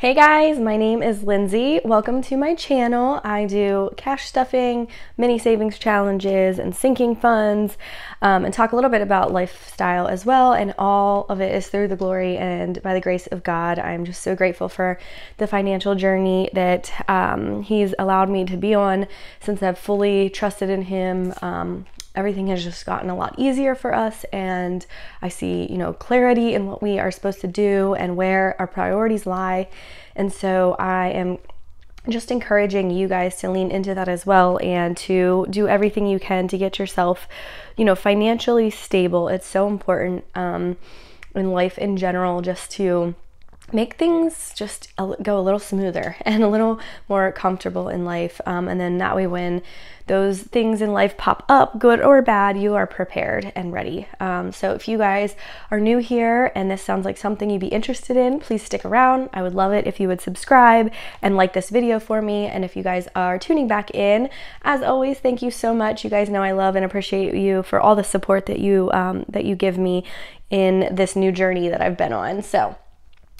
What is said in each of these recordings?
Hey guys, my name is Lindsay. Welcome to my channel. I do cash stuffing, mini savings challenges, and sinking funds, um, and talk a little bit about lifestyle as well. And all of it is through the glory and by the grace of God. I'm just so grateful for the financial journey that um, He's allowed me to be on since I've fully trusted in Him. Um, everything has just gotten a lot easier for us and I see, you know, clarity in what we are supposed to do and where our priorities lie. And so I am just encouraging you guys to lean into that as well and to do everything you can to get yourself, you know, financially stable. It's so important um, in life in general just to make things just go a little smoother and a little more comfortable in life. Um, and then that way, when those things in life pop up, good or bad, you are prepared and ready. Um, so if you guys are new here and this sounds like something you'd be interested in, please stick around. I would love it if you would subscribe and like this video for me. And if you guys are tuning back in, as always, thank you so much. You guys know I love and appreciate you for all the support that you um, that you give me in this new journey that I've been on. So.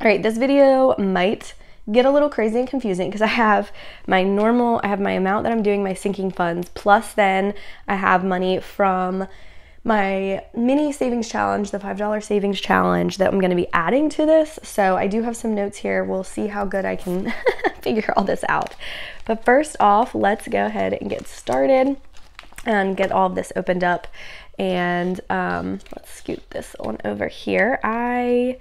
All right, this video might get a little crazy and confusing because I have my normal, I have my amount that I'm doing my sinking funds, plus then I have money from my mini savings challenge, the $5 savings challenge that I'm going to be adding to this. So I do have some notes here. We'll see how good I can figure all this out. But first off, let's go ahead and get started and get all of this opened up. And um, let's scoot this on over here. I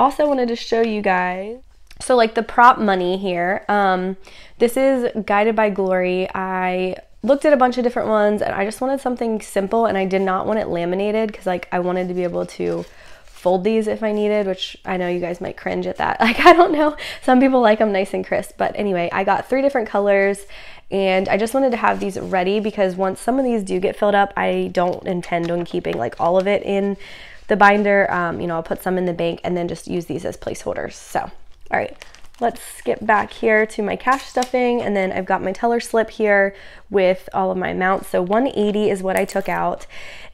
also wanted to show you guys. So like the prop money here um, this is guided by glory. I looked at a bunch of different ones and i just wanted something simple and i did not want it laminated because like i wanted to be able to fold these if i needed which i know you guys might cringe at that. Like i don't know. Some people like them nice and crisp. But anyway i got three different colors and I just wanted to have these ready because once some of these do get filled up, I don't intend on keeping like all of it in the binder, um, you know, I'll put some in the bank and then just use these as placeholders. So, all right, let's skip back here to my cash stuffing. And then I've got my teller slip here with all of my amounts. So 180 is what I took out.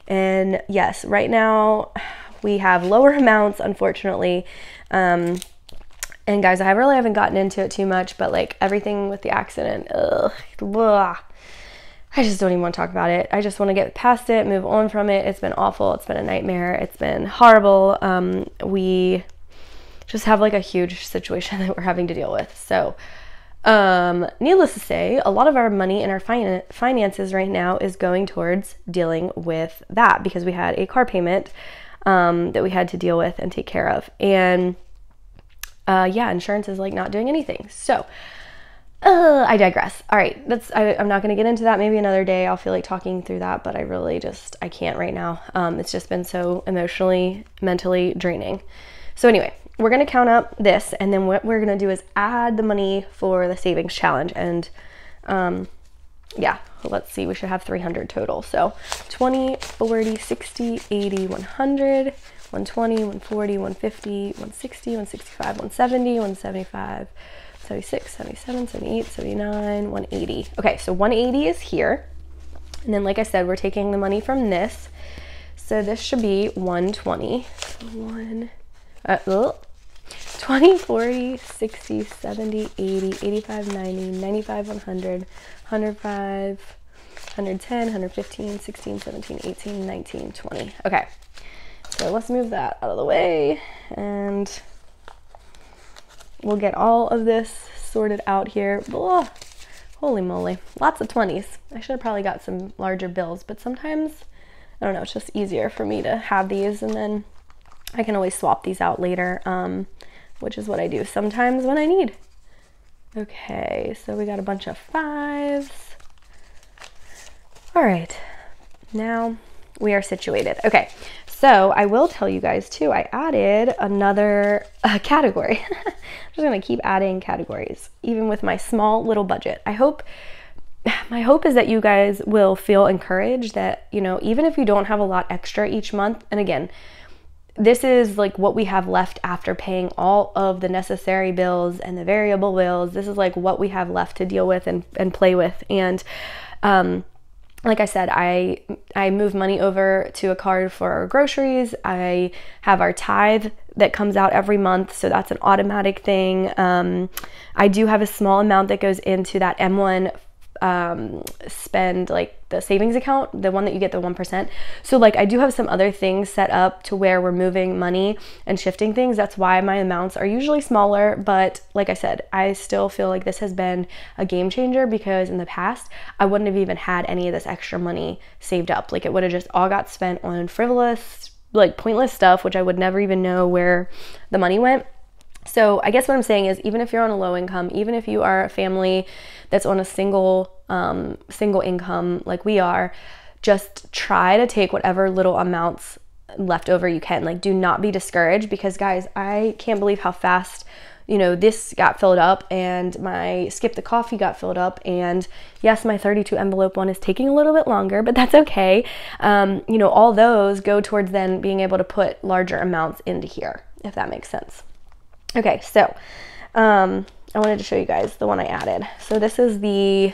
And yes, right now we have lower amounts, unfortunately. Um, and guys, I really haven't gotten into it too much, but like everything with the accident, ugh, blah. I just don't even want to talk about it. I just want to get past it, move on from it. It's been awful. It's been a nightmare. It's been horrible. Um, we just have like a huge situation that we're having to deal with. So, um, needless to say, a lot of our money and our fin- finances right now is going towards dealing with that because we had a car payment um, that we had to deal with and take care of. And uh, yeah, insurance is like not doing anything. So, uh, I digress. All right, that's I, am not going to get into that. Maybe another day I'll feel like talking through that, but I really just I can't right now. Um, it's just been so emotionally, mentally draining. So anyway, we're going to count up this, and then what we're going to do is add the money for the savings challenge. And um, yeah, let's see. We should have 300 total. So 20, 40, 60, 80, 100. 120, 140, 150, 160, 165, 170, 175, 76, 77, 78, 79, 180. Okay, so 180 is here. And then, like I said, we're taking the money from this. So this should be 120. So one, uh, 20, 40, 60, 70, 80, 85, 90, 95, 100, 105, 110, 115, 16, 17, 18, 19, 20. Okay, so let's move that out of the way and We'll get all of this sorted out here. Blah. Holy moly, lots of 20s. I should have probably got some larger bills, but sometimes, I don't know, it's just easier for me to have these and then I can always swap these out later, um, which is what I do sometimes when I need. Okay, so we got a bunch of fives. All right, now we are situated. Okay, so I will tell you guys too, I added another uh, category. I'm just gonna keep adding categories, even with my small little budget. I hope, my hope is that you guys will feel encouraged that, you know, even if you don't have a lot extra each month, and again, this is like what we have left after paying all of the necessary bills and the variable bills. This is like what we have left to deal with and, and play with. And, um, like I said, I I move money over to a card for our groceries. I have our tithe that comes out every month, so that's an automatic thing. Um, I do have a small amount that goes into that M1 um, spend like the savings account, the one that you get the 1%. So, like, I do have some other things set up to where we're moving money and shifting things. That's why my amounts are usually smaller. But, like I said, I still feel like this has been a game changer because in the past, I wouldn't have even had any of this extra money saved up. Like, it would have just all got spent on frivolous, like, pointless stuff, which I would never even know where the money went. So, I guess what I'm saying is, even if you're on a low income, even if you are a family that's on a single um, single income like we are, just try to take whatever little amounts left over you can. Like, do not be discouraged because, guys, I can't believe how fast you know, this got filled up and my skip the coffee got filled up. And yes, my 32 envelope one is taking a little bit longer, but that's okay. Um, you know, all those go towards then being able to put larger amounts into here, if that makes sense. Okay, so um, I wanted to show you guys the one I added. So this is the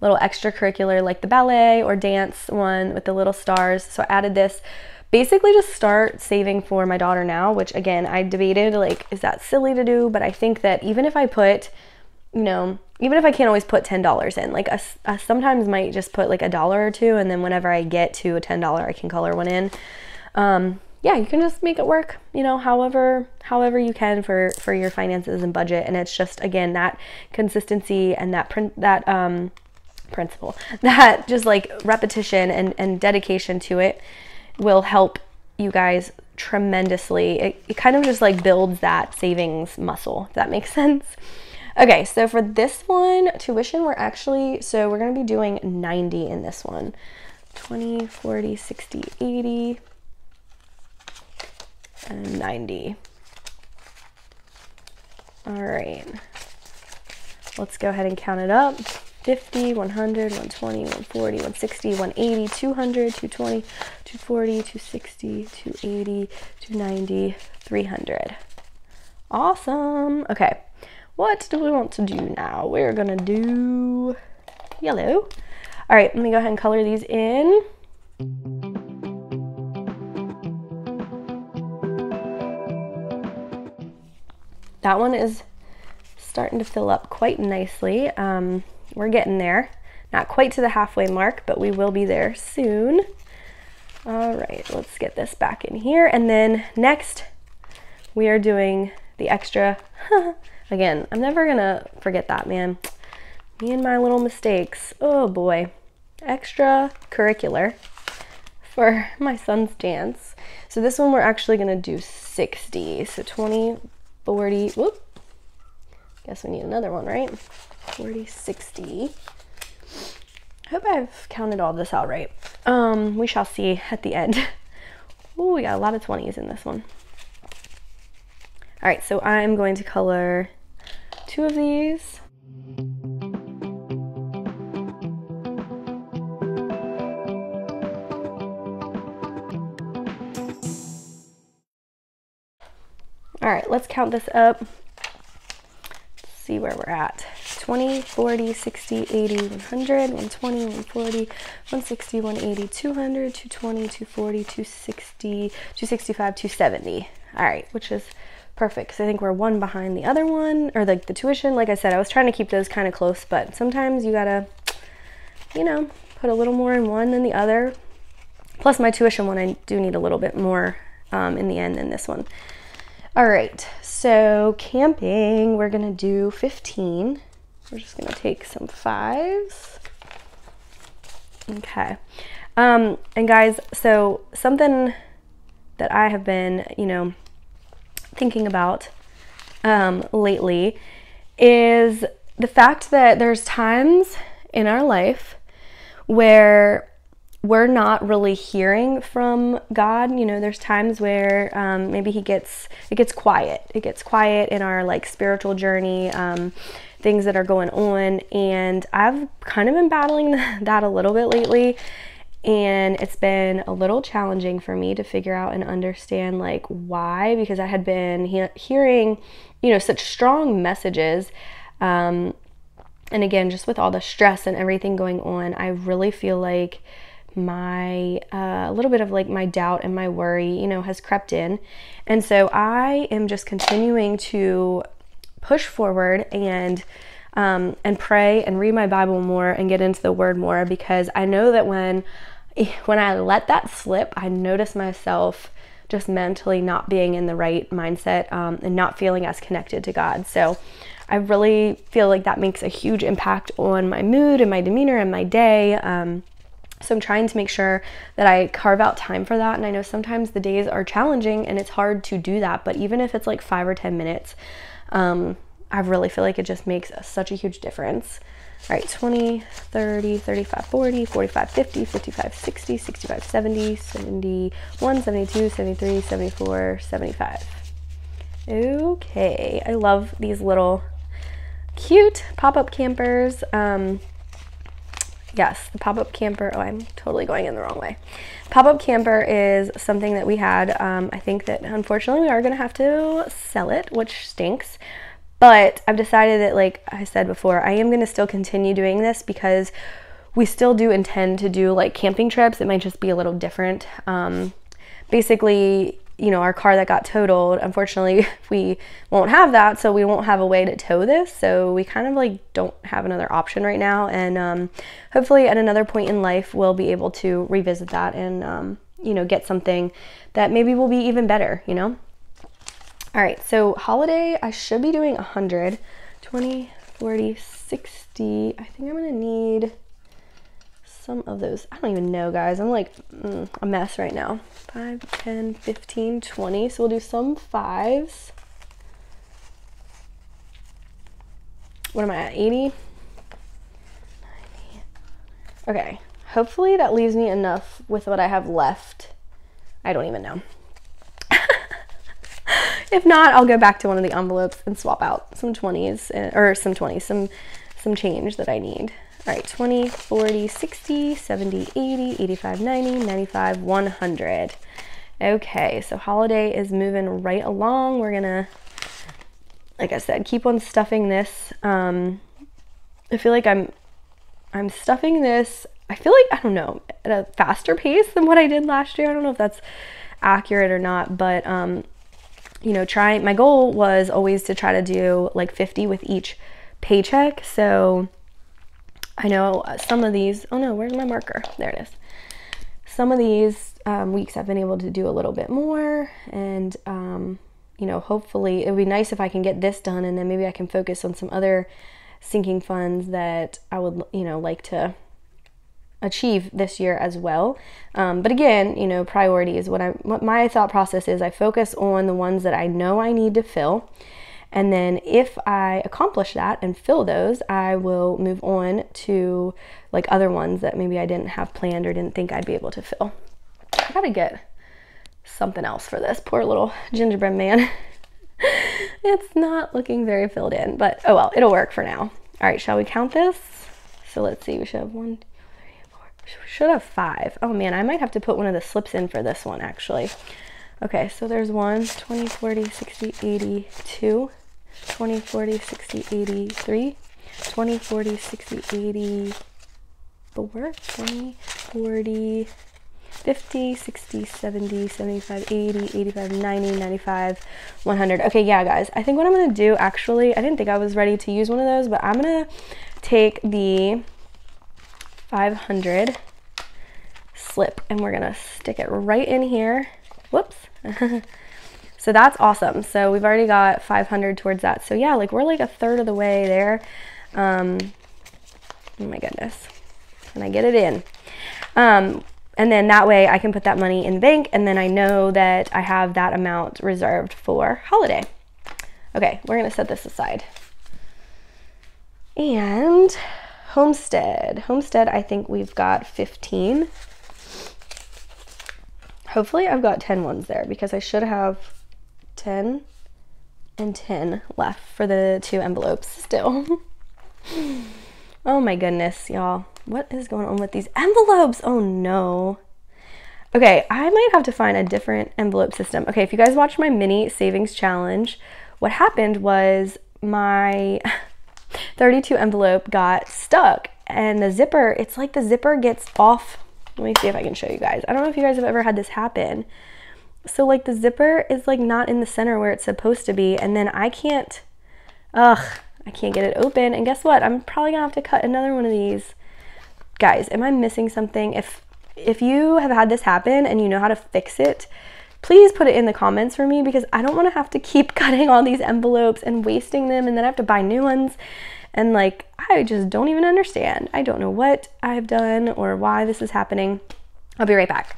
little extracurricular like the ballet or dance one with the little stars. So I added this basically to start saving for my daughter now, which again, I debated like, is that silly to do? But I think that even if I put, you know, even if I can't always put $10 in, like I sometimes might just put like a dollar or two and then whenever I get to a $10, I can color one in. Um, yeah, you can just make it work, you know, however however you can for for your finances and budget. And it's just again that consistency and that print that um principle that just like repetition and and dedication to it will help you guys tremendously. It, it kind of just like builds that savings muscle, if that makes sense. Okay, so for this one, tuition, we're actually, so we're going to be doing 90 in this one. 20, 40, 60, 80 and 90. All right. Let's go ahead and count it up. 50, 100, 120, 140, 160, 180, 200, 220, 240, 260, 280, 290, 300. Awesome. Okay. What do we want to do now? We're going to do yellow. All right, let me go ahead and color these in. That one is starting to fill up quite nicely. Um, we're getting there. Not quite to the halfway mark, but we will be there soon. All right, let's get this back in here. And then next, we are doing the extra. Again, I'm never gonna forget that, man. Me and my little mistakes. Oh boy. Extra curricular for my son's dance. So this one we're actually gonna do 60. So 20, 40, whoop. Guess we need another one, right? 40, 60. I hope I've counted all this out right. Um, we shall see at the end. oh, we got a lot of 20s in this one. All right, so I'm going to color two of these. All right, let's count this up. see where we're at. 20, 40, 60, 80, 100, 120, 140, 160, 180, 200, 220, 240, 260, 265, 270. All right, which is perfect because I think we're one behind the other one or like the, the tuition. Like I said, I was trying to keep those kind of close, but sometimes you gotta, you know, put a little more in one than the other. Plus my tuition one, I do need a little bit more um, in the end than this one. All right, so camping, we're gonna do 15. We're just gonna take some fives. Okay. Um, and guys, so something that I have been, you know, thinking about um, lately is the fact that there's times in our life where we're not really hearing from God. You know, there's times where um, maybe He gets it gets quiet. It gets quiet in our like spiritual journey, um, things that are going on, and I've kind of been battling that a little bit lately. And it's been a little challenging for me to figure out and understand like why, because I had been he- hearing, you know, such strong messages. Um, and again, just with all the stress and everything going on, I really feel like my uh, a little bit of like my doubt and my worry, you know, has crept in. And so I am just continuing to push forward and um, and pray and read my Bible more and get into the Word more because I know that when when I let that slip, I notice myself just mentally not being in the right mindset um, and not feeling as connected to God. So I really feel like that makes a huge impact on my mood and my demeanor and my day. Um, so I'm trying to make sure that I carve out time for that. And I know sometimes the days are challenging and it's hard to do that. But even if it's like five or 10 minutes, um, I really feel like it just makes a, such a huge difference. All right, 20, 30, 35, 40, 45, 50, 55, 60, 65, 70, 71, 72, 73, 74, 75. Okay, I love these little cute pop-up campers. Um, yes, the pop-up camper. Oh, I'm totally going in the wrong way. Pop-up camper is something that we had. Um, I think that unfortunately we are going to have to sell it, which stinks. But I've decided that, like I said before, I am going to still continue doing this because we still do intend to do like camping trips. It might just be a little different. Um, basically, you know, our car that got totaled, unfortunately, we won't have that, so we won't have a way to tow this. So we kind of like don't have another option right now. And um, hopefully, at another point in life, we'll be able to revisit that and, um, you know, get something that maybe will be even better, you know? All right, so holiday, I should be doing 100, 20, 40, 60. I think I'm gonna need some of those. I don't even know, guys. I'm like mm, a mess right now. 5, 10, 15, 20. So we'll do some fives. What am I at? 80? 90. Okay. Hopefully that leaves me enough with what I have left. I don't even know. if not, I'll go back to one of the envelopes and swap out some 20s uh, or some 20s, some some change that I need. All right, 20, 40, 60, 70, 80, 85, 90, 95, 100. Okay, so holiday is moving right along. We're gonna, like I said, keep on stuffing this. Um, I feel like I'm, I'm stuffing this. I feel like, I don't know, at a faster pace than what I did last year. I don't know if that's accurate or not, but, um, you know, try, my goal was always to try to do like 50 with each paycheck. So I know some of these, oh no, where's my marker? There it is. Some of these um, weeks I've been able to do a little bit more and, um, you know, hopefully it would be nice if I can get this done and then maybe I can focus on some other sinking funds that I would, you know, like to achieve this year as well. Um, but again, you know, priority is what I what my thought process is. I focus on the ones that I know I need to fill and then if I accomplish that and fill those, I will move on to like other ones that maybe I didn't have planned or didn't think I'd be able to fill. I gotta get something else for this poor little gingerbread man. it's not looking very filled in, but oh well, it'll work for now. All right, shall we count this? So let's see, we should have one, two, three, four. We should have five. Oh man, I might have to put one of the slips in for this one actually. Okay, so there's one, 20, 40, 60, 80, two, 20, 40, 60, 83, 20, 40, 60, 84, 20, 40, 50, 60, 70, 75, 80, 85, 90, 95, 100. Okay, yeah, guys, I think what I'm to do actually, I didn't think I was ready to use one of those, but I'm to take the 500 slip and we're to stick it right in here. Whoops. So that's awesome. So we've already got 500 towards that. So yeah, like we're like a third of the way there. Um, oh my goodness. And I get it in. Um, and then that way I can put that money in the bank and then I know that I have that amount reserved for holiday. Okay, we're gonna set this aside. And Homestead. Homestead, I think we've got 15. Hopefully I've got 10 ones there because I should have 10 and 10 left for the two envelopes still. oh my goodness, y'all. What is going on with these envelopes? Oh no. Okay, I might have to find a different envelope system. Okay, if you guys watched my mini savings challenge, what happened was my 32 envelope got stuck and the zipper, it's like the zipper gets off let me see if I can show you guys. I don't know if you guys have ever had this happen. So like the zipper is like not in the center where it's supposed to be and then I can't, ugh, I can't get it open. And guess what? I'm probably gonna have to cut another one of these. Guys, am I missing something? If if you have had this happen and you know how to fix it, please put it in the comments for me because I don't want to have to keep cutting all these envelopes and wasting them and then I have to buy new ones. And like, I just don't even understand. I don't know what I've done or why this is happening. I'll be right back.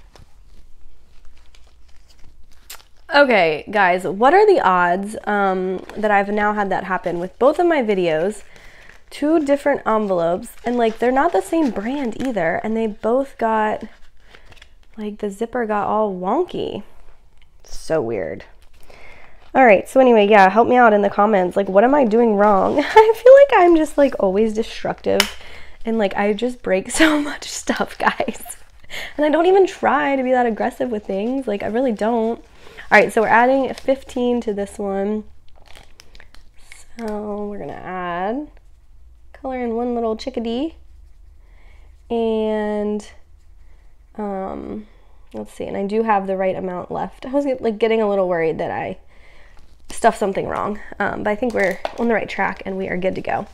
Okay, guys, what are the odds um, that I've now had that happen with both of my videos? Two different envelopes, and like they're not the same brand either, and they both got like the zipper got all wonky. So weird. All right, so anyway, yeah, help me out in the comments. Like, what am I doing wrong? I feel like I'm just like always destructive, and like I just break so much stuff, guys. And I don't even try to be that aggressive with things. Like, I really don't. All right, so we're adding 15 to this one. So we're gonna add color in one little chickadee. And um, let's see, and I do have the right amount left. I was like getting a little worried that I stuffed something wrong, um, but I think we're on the right track and we are good to go. All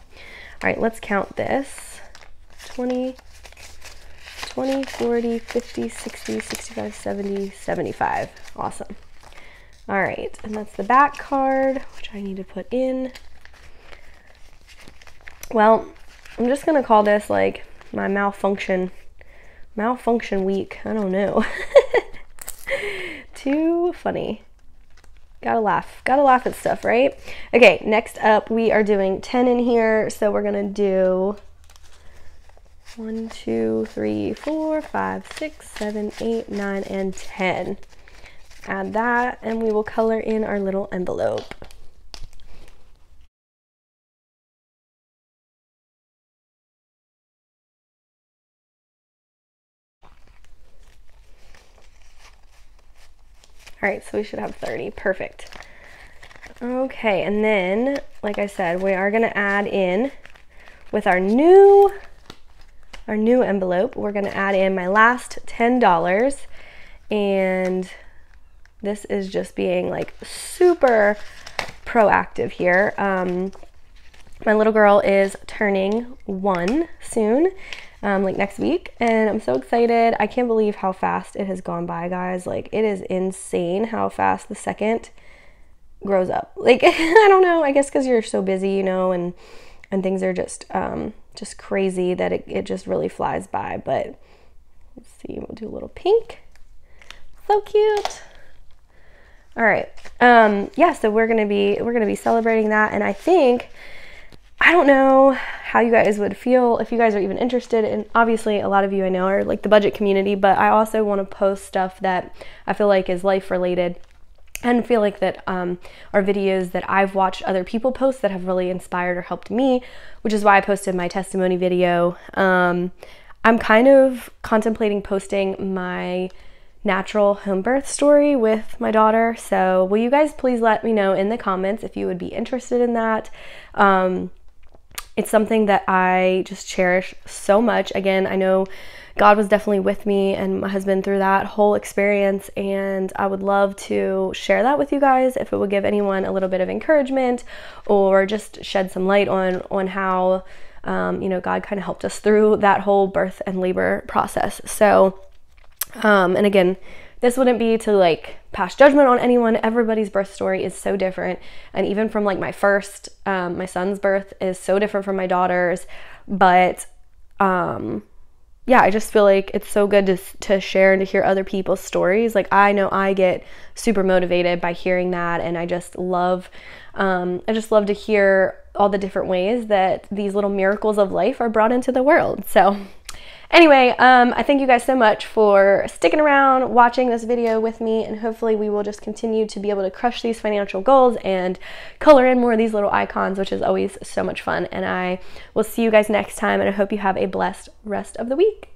right, let's count this. 20, 20, 40, 50, 60, 65, 70, 75. Awesome. All right, and that's the back card, which I need to put in. Well, I'm just gonna call this like my malfunction, malfunction week. I don't know. Too funny. Gotta laugh. Gotta laugh at stuff, right? Okay, next up we are doing 10 in here. So we're gonna do one, two, three, four, five, six, seven, eight, nine, and 10 add that and we will color in our little envelope. All right, so we should have 30, perfect. Okay, and then, like I said, we are gonna add in with our new, our new envelope, we're gonna add in my last $10 and this is just being like super proactive here. Um, my little girl is turning one soon, um, like next week, and I'm so excited. I can't believe how fast it has gone by, guys. Like, it is insane how fast the second grows up. Like, I don't know, I guess because you're so busy, you know, and and things are just um, just crazy that it, it just really flies by. But let's see, we'll do a little pink. So cute. All right. Um, yeah, so we're gonna be we're gonna be celebrating that, and I think I don't know how you guys would feel if you guys are even interested. And obviously, a lot of you I know are like the budget community, but I also want to post stuff that I feel like is life related and feel like that um, are videos that I've watched other people post that have really inspired or helped me, which is why I posted my testimony video. Um, I'm kind of contemplating posting my natural home birth story with my daughter. So, will you guys please let me know in the comments if you would be interested in that? Um, it's something that I just cherish so much. Again, I know God was definitely with me and my husband through that whole experience, and I would love to share that with you guys if it would give anyone a little bit of encouragement or just shed some light on on how um, you know God kind of helped us through that whole birth and labor process. So um, and again, this wouldn't be to like pass judgment on anyone. Everybody's birth story is so different. And even from like my first, um, my son's birth is so different from my daughter's. But um, yeah, I just feel like it's so good to, to share and to hear other people's stories. Like, I know I get super motivated by hearing that. And I just love, um, I just love to hear all the different ways that these little miracles of life are brought into the world. So, Anyway, um, I thank you guys so much for sticking around, watching this video with me, and hopefully we will just continue to be able to crush these financial goals and color in more of these little icons, which is always so much fun. And I will see you guys next time, and I hope you have a blessed rest of the week.